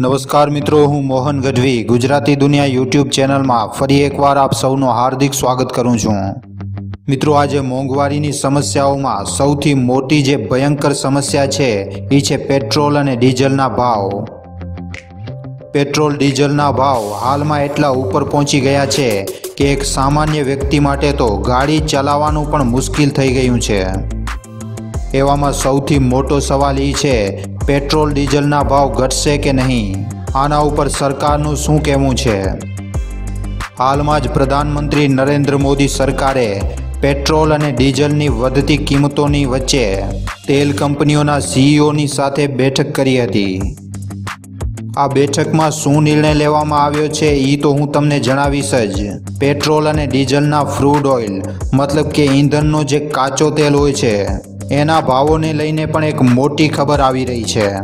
નમસ્કાર મિત્રો, હું મોહન ગઢવી, ગુજરાતી દુનિયા યુટ્યુબ ચેનલમાં ફરી એકવાર આપ સૌનું હાર્દિક સ્વાગત કરું છું. મિત્રો, આજે મોંઘવારીની સમસ્યાઓમાં સૌથી મોટી જે ભયંકર સમસ્યા છે, એ છે પેટ્રોલ અને ડીઝલના ભાવ. પેટ્રોલ, ડીઝલના ભાવ હાલમાં એટલા ઉપર પહોંચી ગયા છે કે એક સામાન્ય વ્યક્તિ માટે તો ગાડી ચલાવવાનું પણ મુશ્કેલ થઈ ગયું છે. એવામાં સૌથી મોટો સવાલ એ છે પેટ્રોલ, ડીઝલના ભાવ ઘટશે કે નહીં? આના ઉપર સરકારનું શું કહેવું છે? હાલમાં જ પ્રધાનમંત્રી નરેન્દ્ર મોદી સરકારે પેટ્રોલ અને ડીઝલની વધતી કિંમતોની વચ્ચે તેલ કંપનીઓના સીઈઓની સાથે બેઠક કરી હતી. આ બેઠકમાં શું નિર્ણય લેવામાં આવ્યો છે એ તો હું તમને જણાવીશ જ. પેટ્રોલ અને ડીઝલના ફ્રૂડ ઓઇલ, મતલબ કે ઈંધણનો જે કાચો તેલ હોય છે એના ભાવોને લઈને પણ એક મોટી ખબર આવી રહી છે.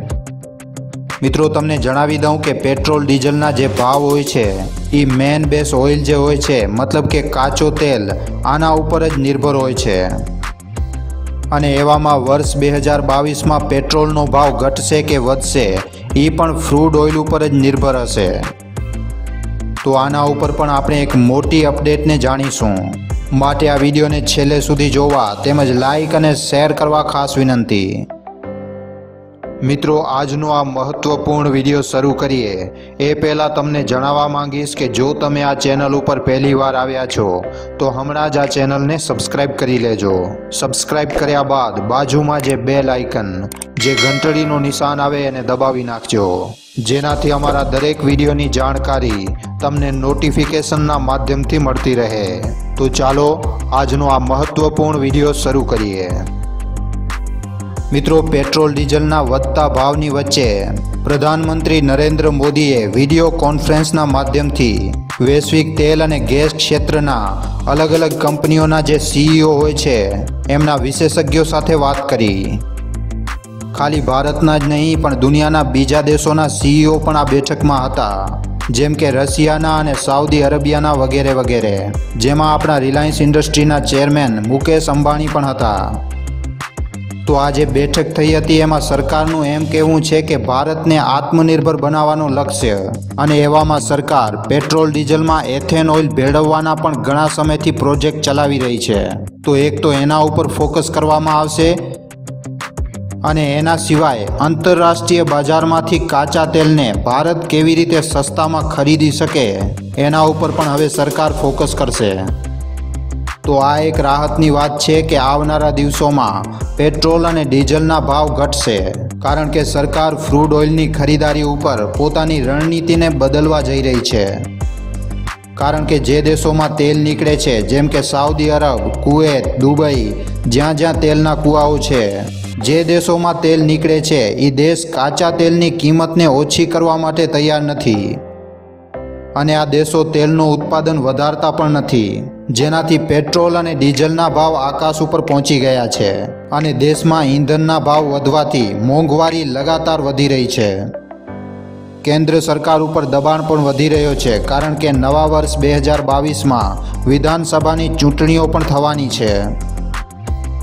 મિત્રો, તમને જણાવી દઉં કે પેટ્રોલ, ડીઝલના જે ભાવ હોય છે એ મેન બેસ ઓઇલ જે હોય છે, મતલબ કે કાચો તેલ, આના ઉપર જ નિર્ભર હોય છે. અને એવામાં વર્ષ બે હજાર બાવીસમાં પેટ્રોલનો ભાવ ઘટશે કે વધશે એ પણ ફ્રૂડ ઓઇલ ઉપર જ નિર્ભર હશે. તો આના ઉપર પણ આપણે એક મોટી અપડેટને જાણીશું. માટે આ વિડીયોને છેલ્લે સુધી જોવા તેમજ લાઈક અને શેર કરવા ખાસ વિનંતી. મિત્રો, આજનો આ મહત્વપૂર્ણ વીડિયો શરૂ કરીએ. એ પહેલાં તમને જણાવવા માંગીશ કે જો તમે આ ચેનલ ઉપર પહેલી વાર આવ્યા છો, તો હમણાં જ આ ચેનલને સબસ્ક્રાઇબ કરી લેજો. સબસ્ક્રાઇબ કર્યા બાદ બાજુમાં જે બેલ આઇકન જે ઘંટડીનું નિશાન આવે એને દબાવી નાખજો. જેનાથી અમારા દરેક વિડીયોની જાણકારી તમને નોટિફિકેશનના માધ્યમથી મળતી રહે. તો ચાલો આજનો આ મહત્વપૂર્ણ વીડિયો શરૂ કરીએ. મિત્રો, પેટ્રોલ ડીઝલના વધતા ભાવની વચ્ચે પ્રધાનમંત્રી નરેન્દ્ર મોદીએ વીડિયો કોન્ફરન્સના માધ્યમથી વૈશ્વિક તેલ અને ગેસ ક્ષેત્રના અલગ અલગ કંપનીઓના જે સીઈઓ હોય છે, એમના વિશેષજ્ઞો સાથે વાત કરી. ખાલી ભારતના જ નહીં, પણ દુનિયાના બીજા દેશોના સીઈઓ પણ આ બેઠકમાં હતા. જેમ કે રશિયાના અને સાઉદી અરેબિયાના વગેરે વગેરે. જેમાં આપણા રિલાયન્સ ઇન્ડસ્ટ્રીના ચેરમેન મુકેશ અંબાણી પણ હતા. તો આ જે બેઠક થઈ હતી એમાં સરકારનું એમ કહેવું છે કે ભારતને આત્મનિર્ભર બનાવવાનું લક્ષ્ય અને એવામાં સરકાર પેટ્રોલ, ડીઝલમાં એથેન ઓઇલ ભેળવવાના પણ ઘણા સમયથી પ્રોજેક્ટ ચલાવી રહી છે. તો એક તો એના ઉપર ફોકસ કરવામાં આવશે અને એના સિવાય આંતરરાષ્ટ્રીય બજારમાંથી કાચા તેલને ભારત કેવી રીતે સસ્તામાં ખરીદી શકે, એના ઉપર પણ હવે સરકાર ફોકસ કરશે. તો આ એક રાહતની વાત છે કે આવનારા દિવસોમાં પેટ્રોલ અને ડીઝલના ભાવ ઘટશે, કારણ કે સરકાર ફ્રૂડ ઓઇલની ખરીદારી ઉપર પોતાની રણનીતિને બદલવા જઈ રહી છે. કારણ કે જે દેશોમાં તેલ નીકળે છે, જેમ કે સાઉદી અરબ, કુવેત, દુબઈ, જ્યાં જ્યાં તેલના કૂવાઓ છે જે દેશોમાં તેલ નીકળે છે એ દેશ કાચા તેલની કિંમતને ઓછી કરવા માટે તૈયાર નથી. અને આ દેશો તેલનું ઉત્પાદન વધારતા પણ નથી, જેનાથી પેટ્રોલ અને ડીઝલના ભાવ આકાશ ઉપર પહોંચી ગયા છે અને દેશમાં ઈંધણના ભાવ વધવાથી મોંઘવારી લગાતાર વધી રહી છે. કેન્દ્ર સરકાર ઉપર દબાણ પણ વધી રહ્યો છે, કારણ કે નવા વર્ષ બે હજાર બાવીસમાં વિધાનસભાની ચૂંટણીઓ પણ થવાની છે.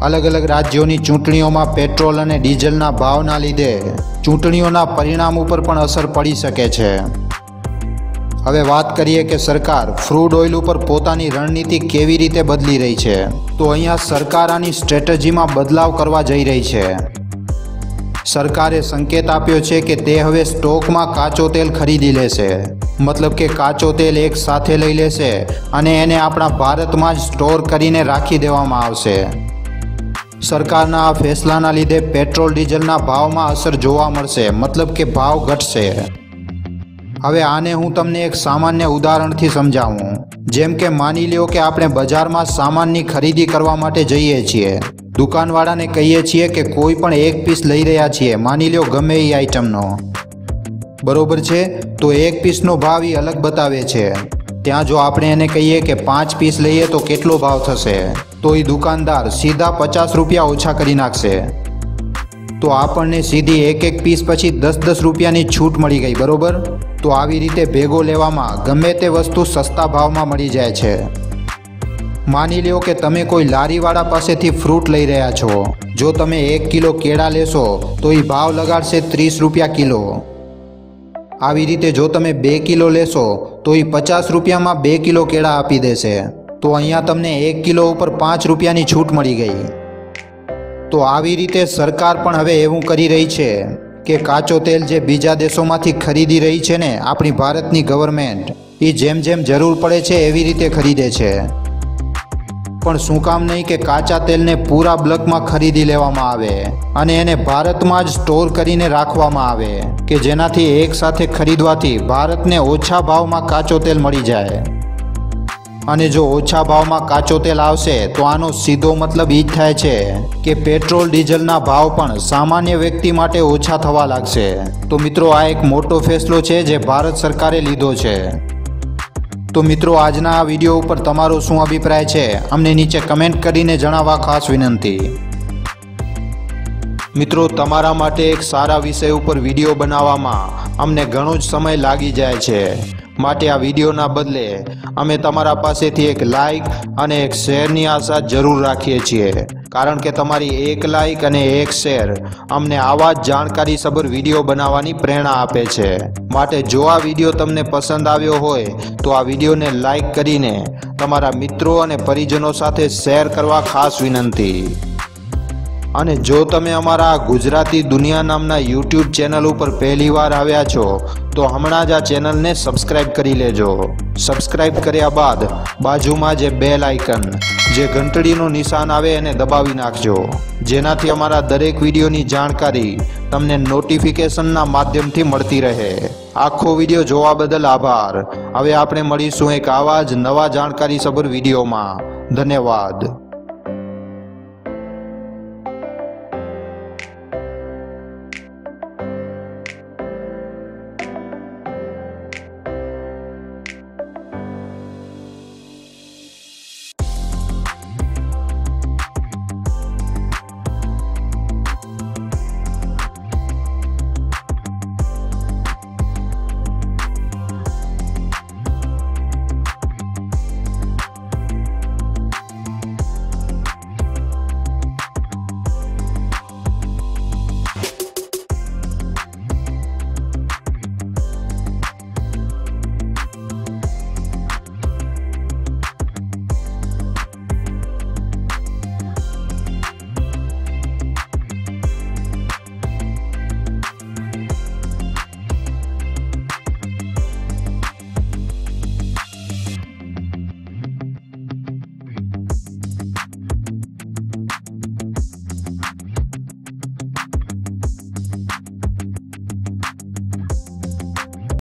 અલગ અલગ રાજ્યોની ચૂંટણીઓમાં પેટ્રોલ અને ડીઝલના ભાવના લીધે ચૂંટણીઓના પરિણામ ઉપર પણ અસર પડી શકે છે. હવે વાત કરીએ કે સરકાર ફ્રૂડ ઓઇલ ઉપર પોતાની રણનીતિ કેવી રીતે બદલી રહી છે, તો અહીંયા સરકાર આની સ્ટ્રેટેજીમાં બદલાવ કરવા જઈ રહી છે. સરકારે સંકેત આપ્યો છે કે તે હવે સ્ટોકમાં કાચો તેલ ખરીદી લેશે. મતલબ કે કાચો તેલ એક સાથે લઈ લેશે અને એને આપણા ભારતમાં જ સ્ટોર કરીને રાખી દેવામાં આવશે. સરકારના આ ફેસલાના લીધે પેટ્રોલ, ડીઝલના ભાવમાં અસર જોવા મળશે. મતલબ કે ભાવ ઘટશે. હવે આને હું તમને એક સામાન્ય ઉદાહરણથી સમજાવું. જેમ કે માની લ્યો કે આપણે બજારમાં સામાનની ખરીદી કરવા માટે જઈએ છીએ. દુકાનવાળાને કહીએ છીએ કે કોઈ પણ એક પીસ લઈ રહ્યા છીએ. માની લ્યો ગમે એ આઈટમનો બરોબર છે? તો એક પીસનો ભાવ એ અલગ બતાવે છે. ત્યાં જો આપણે એને કહીએ કે પાંચ પીસ લઈએ તો કેટલો ભાવ થશે? તો એ દુકાનદાર સીધા પચાસ રૂપિયા ઓછા કરી નાખશે. તો આપણને સીધી એક એક પીસ પછી દસ દસ રૂપિયાની છૂટ મળી ગઈ, બરોબર? તો આવી રીતે ભેગો લેવામાં ગમે તે વસ્તુ સસ્તા ભાવમાં મળી જાય છે. માની લ્યો કે તમે કોઈ લારીવાળા પાસેથી ફ્રૂટ લઈ રહ્યા છો. જો તમે એક કિલો કેળા લેશો, તો એ ભાવ લગાડશે ત્રીસ રૂપિયા કિલો. આવી રીતે જો તમે બે કિલો લેશો તો એ પચાસ રૂપિયામાં બે કિલો કેળા આપી દેશે. તો અહીંયા તમને એક કિલો ઉપર પાંચ રૂપિયાની છૂટ મળી ગઈ. તો આવી રીતે સરકાર પણ હવે એવું કરી રહી છે કે કાચો તેલ જે બીજા દેશોમાંથી ખરીદી રહી છે ને આપણી ભારતની ગવર્મેન્ટ એ જેમ જેમ જરૂર પડે છે એવી રીતે ખરીદે છે. પણ શું કામ નહીં કે કાચા તેલને પૂરા બ્લકમાં ખરીદી લેવામાં આવે અને એને ભારતમાં જ સ્ટોર કરીને રાખવામાં આવે કે જેનાથી એક સાથે ખરીદવાથી ભારતને ઓછા ભાવમાં કાચો તેલ મળી જાય. અને જો ઓછા ભાવમાં કાચો તેલ આવશે તો આનો સીધો મતલબ એ જ થાય છે કે પેટ્રોલ, ડીઝલના ભાવ પણ સામાન્ય વ્યક્તિ માટે ઓછા થવા લાગશે. તો મિત્રો, આ એક મોટો ફેસલો છે જે ભારત સરકારે લીધો છે. તો મિત્રો, આજના આ વીડિયો ઉપર તમારો શું અભિપ્રાય છે? અમને નીચે કમેન્ટ કરીને જણાવવા ખાસ વિનંતી. મિત્રો, તમારા માટે એક સારા વિષય ઉપર વીડિયો બનાવવામાં અમને ઘણો જ સમય લાગી જાય છે. માટે આ વિડીયોના બદલે અમે તમારા પાસેથી એક લાઇક અને એક શેરની આશા જરૂર રાખીએ છીએ. કારણ કે તમારી એક લાઇક અને એક શેર અમને આવા જ જાણકારીસભર વીડિયો બનાવવાની પ્રેરણા આપે છે. માટે જો આ વીડિયો તમને પસંદ આવ્યો હોય, તો આ વિડીયોને લાઇક કરીને તમારા મિત્રો અને પરિજનો સાથે શેર કરવા ખાસ વિનંતી. અને જો તમે અમારા ગુજરાતી દુનિયા નામના યુટ્યુબ ચેનલ ઉપર પહેલીવાર આવ્યા છો, તો હમણાં જ આ ચેનલને સબસ્ક્રાઇબ કરી લેજો. સબસ્ક્રાઇબ કર્યા બાદ બાજુમાં જે બેલ આઇકન જે ઘંટડીનું નિશાન આવે એને દબાવી નાખજો. જેનાથી અમારા દરેક વિડીયોની જાણકારી તમને નોટિફિકેશનના માધ્યમથી મળતી રહે. આખો વીડિયો જોવા બદલ આભાર. હવે આપણે મળીશું એક આવા જ નવા જાણકારી સભર વિડીયોમાં. ધન્યવાદ.